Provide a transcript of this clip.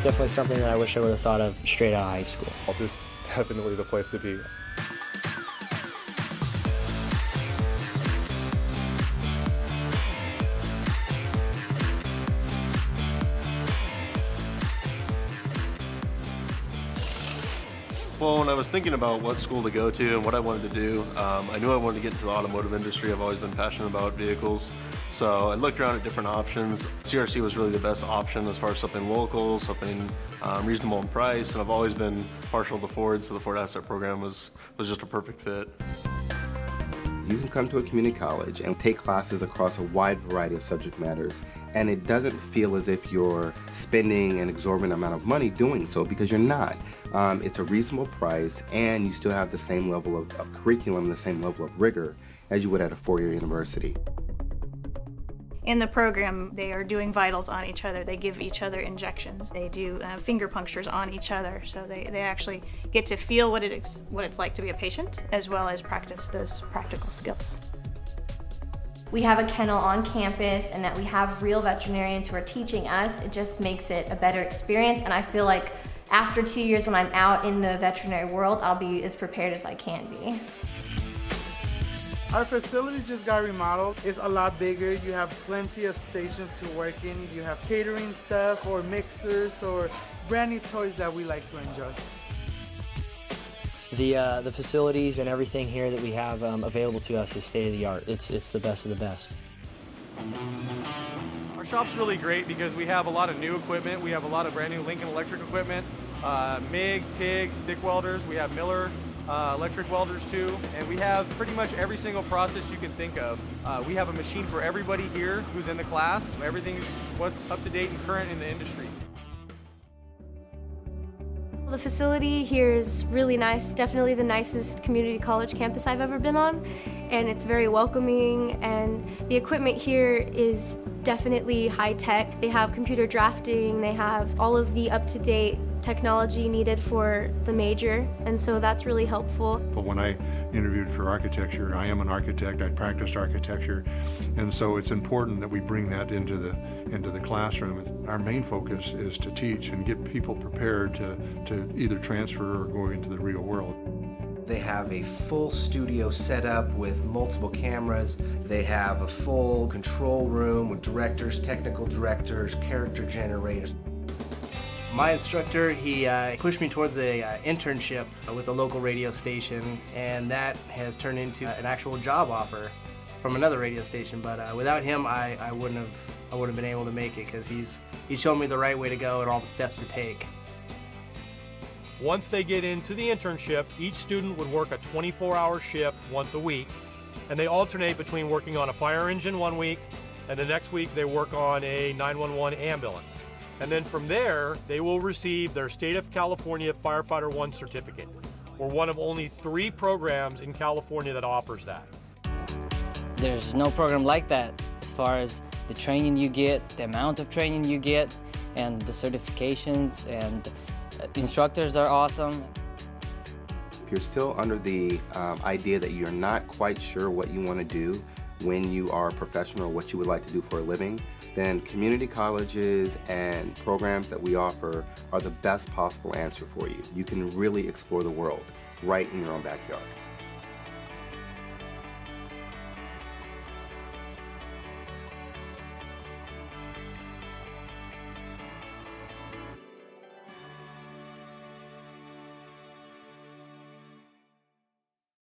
definitely something that I wish I would have thought of straight out of high school. This is definitely the place to be. Well, when I was thinking about what school to go to and what I wanted to do, um, I knew I wanted to get into the automotive industry. I've always been passionate about vehicles. So I looked around at different options. CRC was really the best option as far as something local, something um, reasonable in price, and I've always been partial to Ford, so the Ford Asset Program was, was just a perfect fit. You can come to a community college and take classes across a wide variety of subject matters, and it doesn't feel as if you're spending an exorbitant amount of money doing so because you're not. Um, it's a reasonable price, and you still have the same level of, of curriculum, the same level of rigor as you would at a four-year university. In the program, they are doing vitals on each other. They give each other injections. They do uh, finger punctures on each other. So they, they actually get to feel what, it what it's like to be a patient as well as practice those practical skills. We have a kennel on campus and that we have real veterinarians who are teaching us. It just makes it a better experience and I feel like after two years when I'm out in the veterinary world, I'll be as prepared as I can be. Our facility just got remodeled. It's a lot bigger. You have plenty of stations to work in. You have catering stuff or mixers or brand new toys that we like to enjoy. The, uh, the facilities and everything here that we have um, available to us is state of the art. It's, it's the best of the best. Our shop's really great because we have a lot of new equipment. We have a lot of brand new Lincoln Electric equipment, uh, MIG, TIG, stick welders. We have Miller uh, electric welders too, and we have pretty much every single process you can think of. Uh, we have a machine for everybody here who's in the class. Everything's what's up to date and current in the industry. The facility here is really nice, definitely the nicest community college campus I've ever been on, and it's very welcoming, and the equipment here is definitely high tech. They have computer drafting, they have all of the up-to-date technology needed for the major, and so that's really helpful. But when I interviewed for architecture, I am an architect, I practiced architecture, and so it's important that we bring that into the, into the classroom. Our main focus is to teach and get people prepared to, to either transfer or go into the real world. They have a full studio set up with multiple cameras. They have a full control room with directors, technical directors, character generators. My instructor, he uh, pushed me towards a uh, internship with a local radio station, and that has turned into an actual job offer from another radio station. But uh, without him, I, I wouldn't have I wouldn't have been able to make it because he's he's shown me the right way to go and all the steps to take. Once they get into the internship, each student would work a 24-hour shift once a week, and they alternate between working on a fire engine one week, and the next week they work on a 911 ambulance. And then from there, they will receive their State of California Firefighter 1 certificate. We're one of only three programs in California that offers that. There's no program like that as far as the training you get, the amount of training you get, and the certifications and uh, instructors are awesome. If you're still under the um, idea that you're not quite sure what you want to do when you are a professional, what you would like to do for a living, then community colleges and programs that we offer are the best possible answer for you. You can really explore the world right in your own backyard.